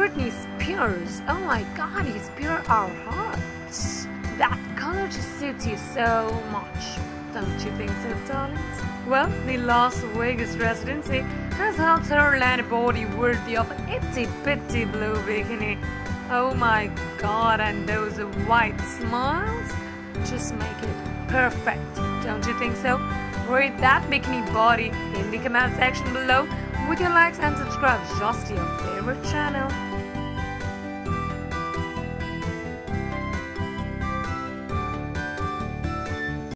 Britney Spears. Oh my god, you spear our hearts. That color just suits you so much. Don't you think so, darlings? Well, the Las Vegas residency has helped her land a body worthy of itty bitty blue bikini. Oh my god, and those white smiles just make it perfect. Don't you think so? Rate that bikini body in the comment section below with your likes and subscribe just to your favorite channel.